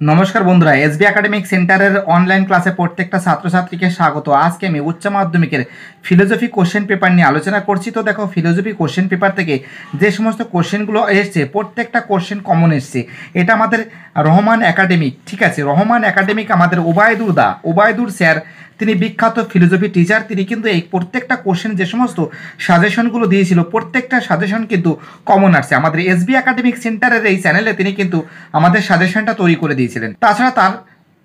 নমস্কার বন্ধুরা, SB academic সেন্টারের অনলাইন ক্লাসে প্রত্যেকটা ছাত্রছাত্রীকে স্বাগত। আজকে আমি উচ্চ মাধ্যমিকের ফিলোজফি কোশ্চেন পেপার নিয়ে আলোচনা করছি। তো দেখো ফিলোজফি কোশ্চেন পেপার থেকে যে সমস্ত কোশ্চেনগুলো এসছে, প্রত্যেকটা কোশ্চেন কমন এসছে। এটা আমাদের রহমান একাডেমিক ঠিক আছে? রহমান একাডেমিক আমাদের ওবায়দুর দা। ওবায়দুর স্যার তিনি বিখ্যাত ফিলোজফি টিচার তিনি কিন্তু এই প্রত্যেকটা কোশ্চেন যে সমস্ত সাজেশনগুলো দিয়েছিল, প্রত্যেকটা সাজেশন কিন্তু কমন আসছে। আমাদের এসবি একাডেমিক সেন্টারের এই চ্যানেলে তিনি কিন্তু আমাদের সাজেশনটা তৈরি করে দিয়েছিলেন। তাছাড়া তার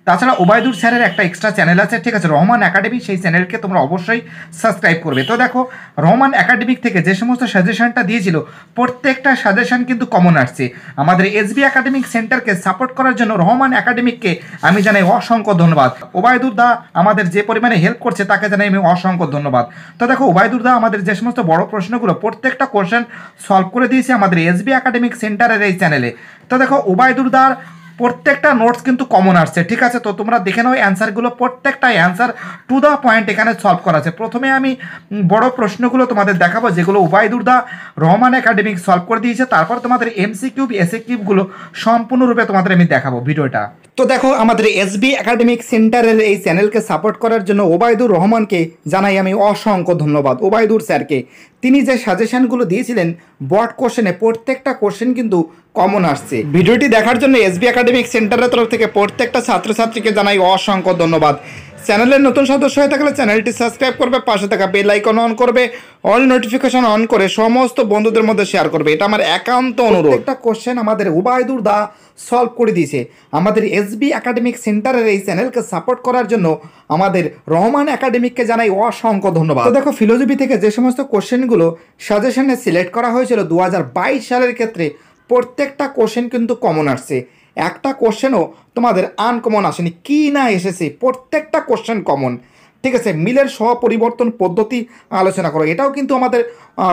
তাছাড়া ওবায়দুর স্যারের একটা এক্সট্রা চ্যানেল আছে, ঠিক আছে? রহমান একাডেমি সেই চ্যানেলকে তোমরা অবশ্যই সাবস্ক্রাইব করবে। তো দেখো, রহমান একাডেমিক থেকে যে সমস্ত সাজেশনটা দিয়েছিল, প্রত্যেকটা সাজেশন কিন্তু কমন আসছে। আমাদের এসবি একাডেমিক সেন্টারকে সাপোর্ট করার জন্য রহমান একাডেমিককে আমি জানাই অসংখ্য ধন্যবাদ। ওবায়দুর দা আমাদের যে পরিমাণে হেল্প করছে, তাকে জানাই আমি অসংখ্য ধন্যবাদ। তো দেখো, ওবায়দুর দা আমাদের যে সমস্ত বড় প্রশ্নগুলো, প্রত্যেকটা কোশ্চেন সলভ করে দিয়েছে আমাদের এসবি একাডেমিক সেন্টারের এই চ্যানেলে তো দেখো, ওবায়দুর দার প্রত্যেকটা নোটস কিন্তু কমন আসছে, ঠিক আছে? তো তোমরা দেখে নাও অ্যান্সারগুলো প্রত্যেকটা অ্যান্সার টু দ্য পয়েন্ট এখানে সলভ করা আছে। প্রথমে আমি বড় প্রশ্নগুলো তোমাদের দেখাবো, যেগুলো উবায়দুর দা রহমান একাডেমিক সলভ করে দিয়েছে। তারপর তোমাদের এমসি কিউব এসএ কিউবগুলো সম্পূর্ণরূপে তোমাদের আমি দেখাবো ভিডিওটা। তো দেখো, আমাদের এসবি একাডেমিক সেন্টারের এই চ্যানেলকে সাপোর্ট করার জন্য ওবায়দুর রহমানকে জানাই আমি অসংখ্য ধন্যবাদ। ওবায়দুর স্যারকে। তিনি যে সাজেশনগুলো দিয়েছিলেন বট কোশ্চেনে প্রত্যেকটা কোশ্চেন কিন্তু কমন আসছে। ভিডিওটি দেখার জন্য এসবি একাডেমিক সেন্টারের তরফ থেকে প্রত্যেকটা ছাত্রছাত্রীকে জানাই অসংখ্য ধন্যবাদ। চ্যানেলের নতুন সদস্য হয়ে থাকলে চ্যানেলটি সাবস্ক্রাইব করবে পাশে থাকা বেল আইকন অন করবে অল নোটিফিকেশন অন করে সমস্ত বন্ধুদের মধ্যে শেয়ার করবে। এটা আমার একান্ত অনুরোধ। একটা কোশ্চেন আমাদের উবায়দুর দা সলভ করে দিয়েছে। আমাদের এসবি একাডেমিক সেন্টারের এই চ্যানেলকে সাপোর্ট করার জন্য আমাদের রহমান একাডেমিককে জানাই অসংখ্য ধন্যবাদ। তো দেখো ফিলোজফি থেকে যে সমস্ত কোশ্চেনগুলো সাজেশনে সিলেক্ট করা হয়েছিল দু হাজার বাইশ সালের ক্ষেত্রে প্রত্যেকটা কোশ্চেন কিন্তু কমন আসছে। একটা কোশ্চেনও তোমাদের আনকমন আসেনি। কি না এসেছে? প্রত্যেকটা কোশ্চেন কমন ঠিক আছে, মিলের স্বপরিবর্তন পদ্ধতি আলোচনা করো। এটাও কিন্তু আমাদের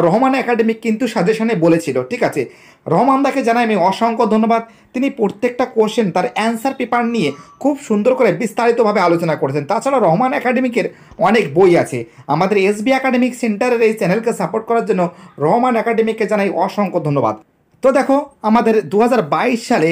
রহমান একাডেমিক কিন্তু সাজেশনে বলেছিল, ঠিক আছে? রহমান দাকে জানাই আমি অসংখ্য ধন্যবাদ। তিনি প্রত্যেকটা কোশ্চেন তার অ্যান্সার পেপার নিয়ে খুব সুন্দর করে বিস্তারিতভাবে আলোচনা করেছেন। তাছাড়া রহমান একাডেমিকের অনেক বই আছে। আমাদের এসবি একাডেমিক সেন্টারের এই চ্যানেলকে সাপোর্ট করার জন্য রহমান একাডেমিককে জানাই অসংখ্য ধন্যবাদ। তো দেখো, আমাদের দু হাজার বাইশ সালে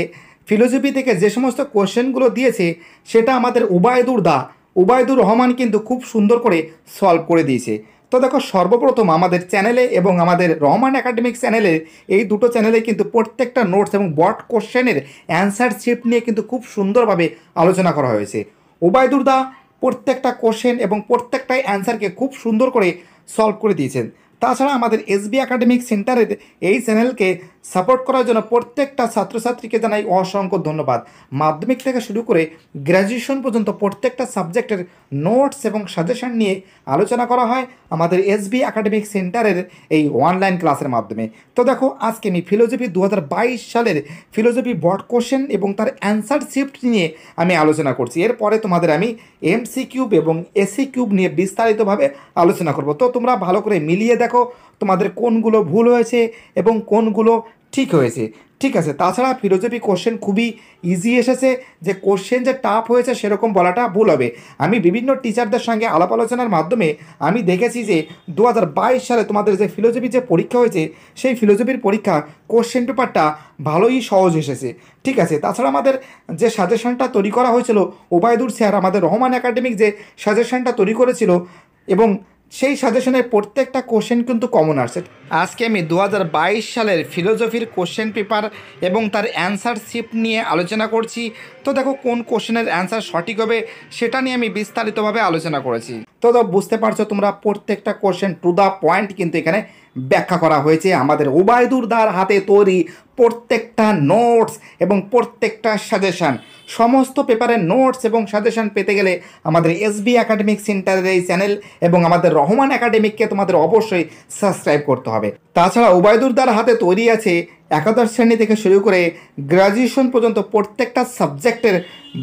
ফিলোসফি থেকে যে সমস্ত কোশ্চেনগুলো দিয়েছে, সেটা আমাদের উবায়দুর দা। উবায়দুর রহমান কিন্তু খুব সুন্দর করে সলভ করে দিয়েছে। তো দেখো, সর্বপ্রথম আমাদের চ্যানেলে এবং আমাদের রহমান একাডেমিক চ্যানেলে এই দুটো চ্যানেলে কিন্তু প্রত্যেকটা নোটস এবং বট কোশ্চেনের অ্যান্সার শিট নিয়ে কিন্তু খুব সুন্দরভাবে আলোচনা করা হয়েছে। ওবায়দুর দা প্রত্যেকটা কোশ্চেন এবং প্রত্যেকটাই অ্যান্সারকে খুব সুন্দর করে সলভ করে দিয়েছেন। তাছাড়া আমাদের এসবি একাডেমিক সেন্টারের এই চ্যানেলকে সাপোর্ট করার জন্য প্রত্যেকটা ছাত্রছাত্রীকে জানাই অসংখ্য ধন্যবাদ। মাধ্যমিক থেকে শুরু করে গ্র্যাজুয়েশন পর্যন্ত প্রত্যেকটা সাবজেক্টের নোটস এবং সাজেশন নিয়ে আলোচনা করা হয় আমাদের এসবি একাডেমিক সেন্টারের এই অনলাইন ক্লাসের মাধ্যমে। তো দেখো, আজকে আমি ফিলোজফি দু হাজার বাইশ সালের ফিলোজফি বট কোশ্চেন এবং তার অ্যান্সার শিফট নিয়ে আমি আলোচনা করছি। এরপরে তোমাদের আমি এমসি কিউব এবং এসি কিউব নিয়ে বিস্তারিতভাবে আলোচনা করব। তো তোমরা ভালো করে মিলিয়ে তোমাদের কোনগুলো ভুল হয়েছে এবং কোনগুলো ঠিক হয়েছে। ঠিক আছে, তাছাড়া ফিলোজফি কোশ্চেন খুবই ইজি এসেছে। যে কোশ্চেন যে টাফ হয়েছে সেরকম বলাটা ভুল হবে। আমি বিভিন্ন টিচারদের সঙ্গে আলাপ আলোচনার মাধ্যমে আমি দেখেছি যে দু হাজার বাইশ সালে তোমাদের যে ফিলোজফির যে পরীক্ষা হয়েছে, সেই ফিলোজফির পরীক্ষা কোশ্চেন পেপারটা ভালোই সহজ এসেছে। ঠিক আছে, তাছাড়া আমাদের যে সাজেশনটা তৈরি করা হয়েছিল ওবায়দুর স্যার আমাদের রহমান একাডেমিক যে সাজেশনটা তৈরি করেছিল এবং সেই সাজেশনের প্রত্যেকটা কোশ্চেন কিন্তু কমন আসছে আজকে আমি দু হাজার বাইশ সালের ফিলোজফির কোশ্চেন পেপার এবং তার অ্যান্সার শিফট নিয়ে আলোচনা করছি। তো দেখো কোন কোশ্চেনের অ্যান্সার সঠিক হবে সেটা নিয়ে আমি বিস্তারিতভাবে আলোচনা করেছি। তো তো বুঝতে পারছ তোমরা প্রত্যেকটা কোশ্চেন টু দ্য পয়েন্ট কিন্তু এখানে ব্যাখ্যা করা হয়েছে। আমাদের ওবায়দুর দার হাতে তৈরি প্রত্যেকটা নোটস এবং প্রত্যেকটা সাজেশান সমস্ত পেপারের নোটস এবং সাজেশন পেতে গেলে আমাদের এসবি একাডেমিক সেন্টারের এই চ্যানেল এবং আমাদের রহমান একাডেমিককে তোমাদের অবশ্যই সাবস্ক্রাইব করতে হবে। তাছাড়া ওবায়দুর দার হাতে তৈরি আছে একাদশ শ্রেণি থেকে শুরু করে গ্রাজুয়েশন পর্যন্ত প্রত্যেকটা সাবজেক্টের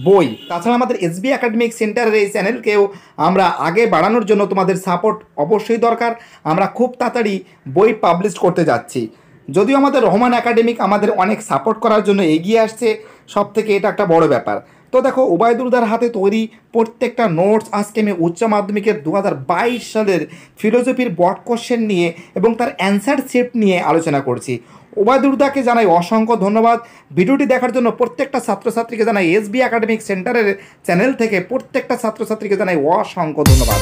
বই। তাছাড়া আমাদের এসবি একাডেমিক সেন্টারের এই চ্যানেলকেও আমরা আগে বাড়ানোর জন্য তোমাদের সাপোর্ট অবশ্যই দরকার। আমরা খুব তাড়াতাড়ি বই পাবলিশ করতে যাচ্ছি। যদিও আমাদের রহমান একাডেমিক আমাদের অনেক সাপোর্ট করার জন্য এগিয়ে আসছে সব থেকে এটা একটা বড় ব্যাপার। তো দেখো ওবায়দুলদার হাতে তৈরি প্রত্যেকটা নোটস আজকে আমি উচ্চ মাধ্যমিকের দু হাজার বাইশ সালের ফিলোসফির বট কোশ্চেন নিয়ে এবং তার অ্যান্সার শিফট নিয়ে আলোচনা করছি। ওবায়দুরদাকে জানাই অসংখ্য ধন্যবাদ। ভিডিওটি দেখার জন্য প্রত্যেকটা ছাত্রছাত্রীকে জানাই এসবি একাডেমিক সেন্টারের চ্যানেল থেকে প্রত্যেকটা ছাত্রছাত্রীকে জানাই অসংখ্য ধন্যবাদ।